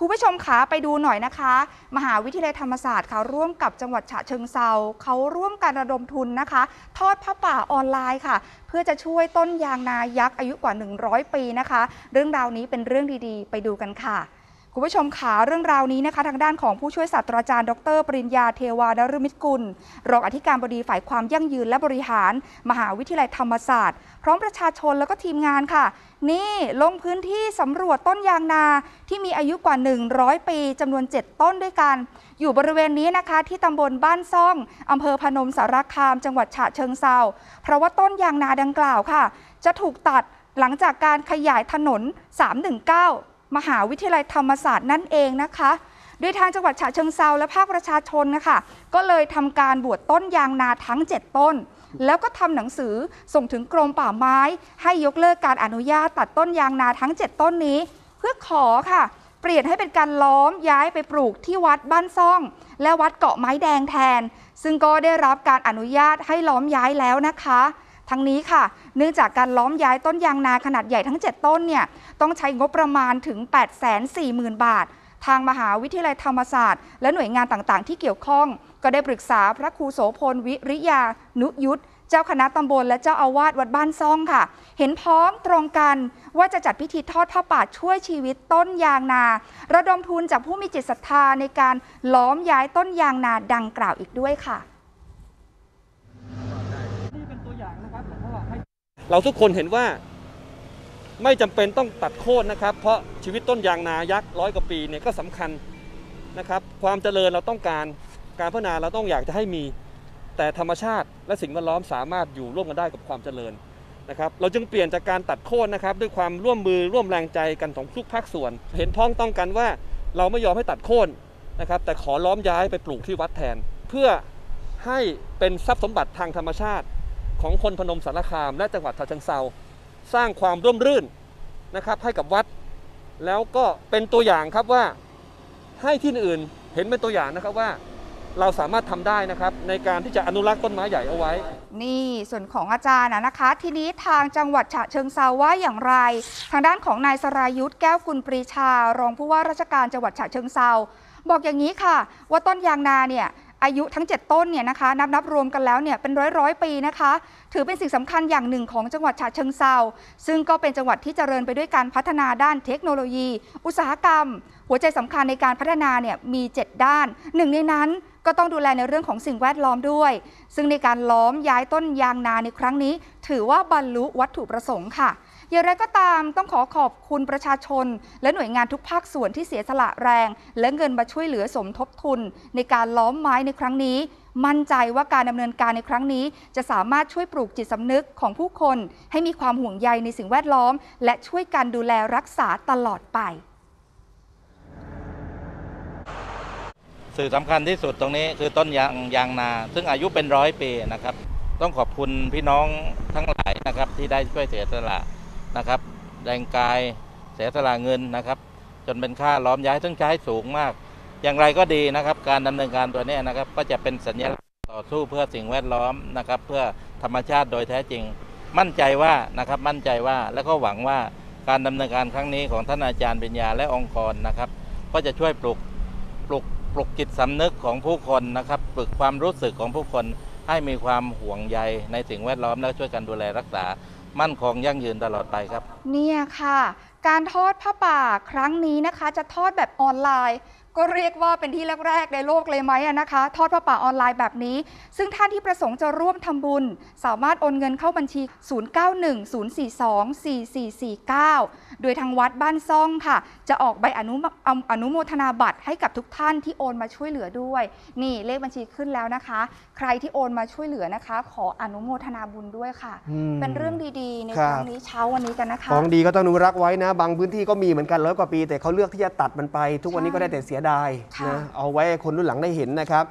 คุณผู้ชมคะไปดูหน่อยนะคะ มหาวิทยาลัยธรรมศาสตร์ค่ะร่วมกับจังหวัดฉะเชิงเซาเขาร่วมการระดมทุนนะคะ ทอดผ้าป่าออนไลน์ค่ะ เพื่อจะช่วยต้นยางนายักษ์อายุกว่า 100 ปีนะคะ เรื่องราวนี้เป็นเรื่องดีๆ ไปดูกันค่ะ คุณผู้ชมขาเรื่องราวนี้นะคะ ทางด้านของผู้ช่วยศาสตราจารย์ ดร ปริญญาเทวานฤมิตกุล รองอธิการบดีฝ่ายความยั่งยืนและบริหาร มหาวิทยาลัยธรรมศาสตร์ พร้อมประชาชนแล้วก็ทีมงานค่ะ นี่ลงพื้นที่สำรวจต้นยางนาที่มีอายุกว่า 100 ปีจำนวน 7 ต้นด้วยกัน อยู่บริเวณนี้นะคะ ที่ตำบลบ้านซ่องอำเภอพนมสารคาม จังหวัดฉะเชิงเซาเพราะว่าต้นยางนาดังกล่าวค่ะ จะถูกตัดหลังจากการขยายถนน 319 มหาวิทยาลัยธรรมศาสตร์นั่นเองนะคะโดยทางจังหวัดฉะเชิงเซาและภาคประชาชนนะคะก็เลยทำการบวชต้นยางนาทั้ง 7 ต้น แล้วก็ทำหนังสือส่งถึงกรมป่าไม้ ให้ยกเลิกการอนุญาตตัดต้นยางนาทั้ง 7 ต้นนี้ เพื่อขอค่ะ เปลี่ยนให้เป็นการล้อมย้ายไปปลูกที่วัดบ้านซ่อง และวัดเกาะไม้แดงแทน ซึ่งก็ได้รับการอนุญาตให้ล้อมย้ายแล้วนะคะ ทั้งนี้ค่ะ เนื่องจากการล้อมย้ายต้นยางนาขนาดใหญ่ทั้ง 7 ต้นเนี่ยต้องใช้งบประมาณถึง 840,000 บาท ทางมหาวิทยาลัยธรรมศาสตร์ และหน่วยงานต่างๆ ที่เกี่ยวข้อง ก็ได้ปรึกษาพระครูโสพลวิริยา นุยุทธเจ้าคณะตำบลและเจ้าอาวาสวัดบ้านซ่องค่ะ เห็นพ้องตรงกันว่าจะจัดพิธีทอดผ้าป่าช่วยชีวิตต้นยางนา ระดมทุนจากผู้มีจิตศรัทธาในการล้อมย้ายต้นยางนาดังกล่าวอีกด้วยค่ะ นี่เป็นตัวอย่างนะครับหลวงพ่อให้ เราทุกคนเห็นว่าไม่จำเป็นต้องตัดโค่นนะครับ เพราะชีวิตต้นยางนายักษ์ร้อยกว่าปีเนี่ยก็สำคัญนะครับ ความเจริญเราต้องการการพัฒนาเราต้องอยากจะให้มี แต่ธรรมชาติและสิ่งแวดล้อมสามารถอยู่ร่วมกันได้กับความเจริญนะครับ เราจึงเปลี่ยนจากการตัดโค่นนะครับ ด้วยความร่วมมือร่วมแรงใจกันของทุกภาคส่วน เห็นพ้องต้องกันว่าเราไม่ยอมให้ตัดโค่นนะครับ แต่ขอล้อมย้ายไปปลูกที่วัดแทน เพื่อให้เป็นทรัพย์สมบัติทางธรรมชาติ ของคนพนมสารคาม และจังหวัดฉะเชิงเซาสร้างความร่มรื่นนะครับให้กับวัด แล้วก็เป็นตัวอย่างครับว่าให้ที่อื่นเห็นเป็นตัวอย่างนะครับว่าเราสามารถทำได้นะครับ ในการที่จะอนุรักษ์ต้นไม้ใหญ่เอาไว้ นี่ส่วนของอาจารย์นะคะ ทีนี้ทางจังหวัดฉะเชิงเซาว่าอย่างไร ทางด้านของนายสรายุทธ์แก้วกุลปรีชารองผู้ว่าราชการจังหวัดฉะเชิงเซาบอกอย่างนี้ค่ะ ว่าต้นยางนาเนี่ย อายุทั้ง 7 ต้นเนี่ยนะคะนับนับรวมกันแล้วเนี่ยเป็นร้อยร้อยปีนะคะ ถือเป็นสิ่งสำคัญอย่างหนึ่งของจังหวัดฉะเชิงเซาซึ่งก็เป็นจังหวัดที่เจริญไปด้วยการพัฒนาด้านเทคโนโลยี อุตสาหกรรม หัวใจสำคัญในการพัฒนาเนี่ยมี 7 ด้าน หนึ่งในนั้นก็ต้องดูแลในเรื่องของสิ่งแวดล้อมด้วย ซึ่งในการล้อมย้ายต้นยางนาในครั้งนี้ ถือว่าบรรลุวัตถุประสงค์ค่ะ อย่างไรก็ตามต้องขอขอบคุณประชาชน และหน่วยงานทุกภาคส่วนที่เสียสละแรง และเงินมาช่วยเหลือสมทบทุน ในการล้อมไม้ในครั้งนี้ มั่นใจว่าการดำเนินการในครั้งนี้ จะสามารถช่วยปลูกจิตสำนึกของผู้คน ให้มีความห่วงใยในสิ่งแวดล้อม และช่วยกันดูแลรักษาตลอดไป สื่อสำคัญที่สุดตรงนี้คือต้นยางยางนา ซึ่งอายุเป็นร้อยปีนะครับ ต้องขอบคุณพี่น้องทั้งหลายนะครับที่ได้ช่วยเสียสละ นะครับ แรงกายเสียสละเงินนะครับ จนเป็นค่าล้อมย้ายซึ่งใช้สูงมาก อย่างไรก็ดีนะครับ การดำเนินการตัวนี้นะครับ ก็จะเป็นสัญลักษณ์ต่อสู้เพื่อสิ่งแวดล้อมนะครับ เพื่อธรรมชาติโดยแท้จริง มั่นใจว่านะครับมั่นใจว่าและก็หวังว่าการดำเนินการครั้งนี้ของท่านอาจารย์ปัญญาและองค์กรนะครับ ก็จะช่วยปลุกปลุกปลุกจิตสำนึกของผู้คนนะครับปลุกความรู้สึกของผู้คนให้มีความห่วงใยในสิ่งแวดล้อมและช่วยกันดูแลรักษา มั่นคงยั่งยืนตลอดไปครับ เนี่ยค่ะ การทอดผ้าป่าครั้งนี้นะคะ จะทอดแบบออนไลน์ ก็เรียกว่าเป็นที่แรกๆในโลกเลยไหมอะนะคะ ทอดผ้าป่าออนไลน์แบบนี้ ซึ่งท่านที่ประสงค์จะร่วมทำบุญ สามารถโอนเงินเข้าบัญชี 0910424449 โดยทางวัดบ้านซ่องค่ะ จะออกใบอนุมออนุโมทนาบัตรให้กับทุกท่านที่โอนมาช่วยเหลือด้วย นี่เลขบัญชีขึ้นแล้วนะคะ ใครที่โอนมาช่วยเหลือนะคะ ขออนุโมทนาบุญด้วยค่ะอืมเป็นเรื่องดีๆ ในครัคบรั้งนี้เช้าวันนี้กันนะคะของดีก็ต้องอนุรักษ์ไว้นะ บางพื้นที่ก็มีเหมือนกันร้อยกว่าปี แต่เขาเลือกที่จะตัดมันไป ทุกวันนี้ก็ได้แต่เสียดายค่ะนะเอาไว้ให้คนรุ่นหลังได้เห็นนะครับ